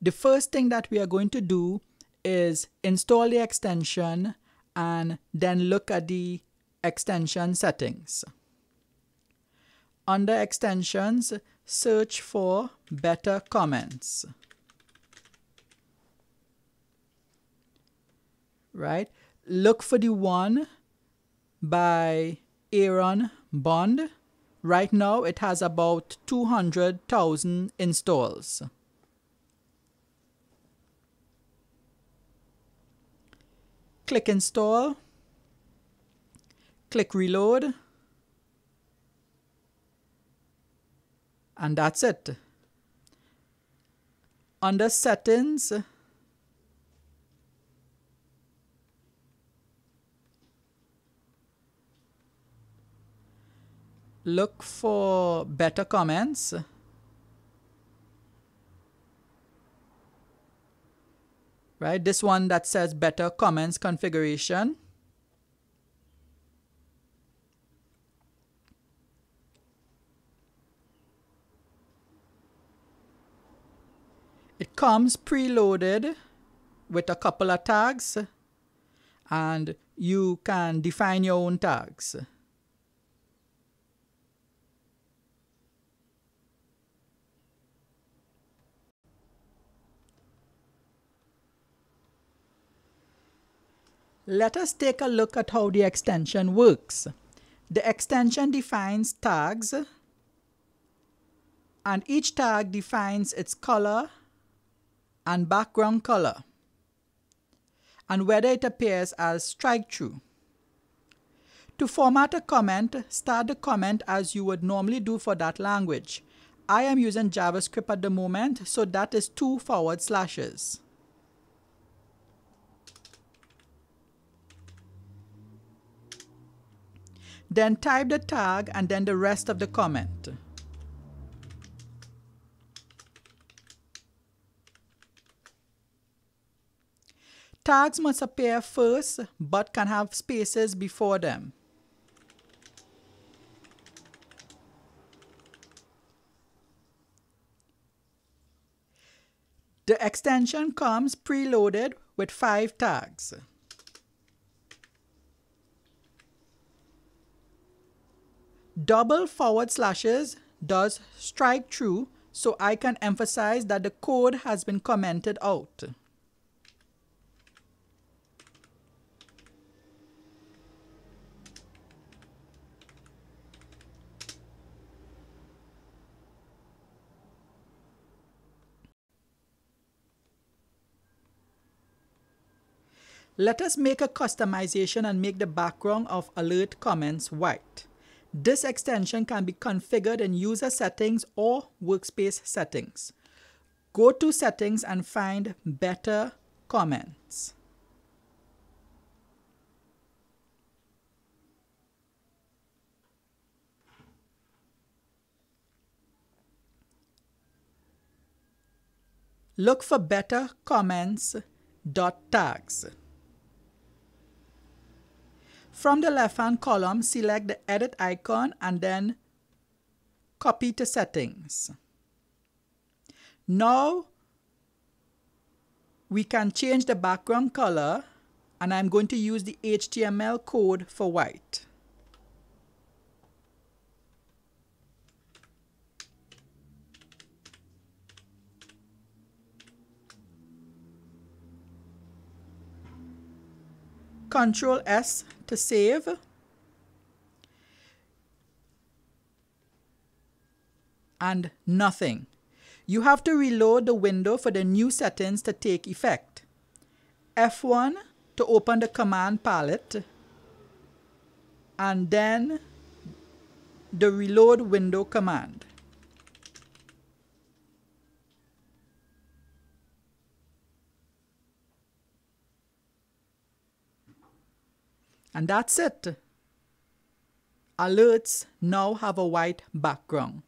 the first thing that we are going to do is install the extension and then look at the extension settings. Under extensions, search for better comments. Right? Look for the one by Aaron Bond. Right now it has about 200,000 installs. Click install. Click reload. And that's it. Under settings, look for better comments. Right, this one that says better comments configuration. It comes preloaded with a couple of tags and you can define your own tags. Let us take a look at how the extension works. The extension defines tags and each tag defines its color and background color, and whether it appears as strike through. To format a comment, start the comment as you would normally do for that language. I am using JavaScript at the moment, so that is two forward slashes. Then type the tag and then the rest of the comment. Tags must appear first but can have spaces before them. The extension comes preloaded with five tags. Double forward slashes does strike through so I can emphasize that the code has been commented out. Let us make a customization and make the background of alert comments white. This extension can be configured in user settings or workspace settings. Go to settings and find better comments. Look for better comments dot tags. From the left-hand column, select the edit icon and then copy to settings. Now we can change the background color and I'm going to use the HTML code for white. Control S to save. And nothing. You have to reload the window for the new settings to take effect. F1 to open the command palette and then the reload window command. And that's it. Alerts now have a white background.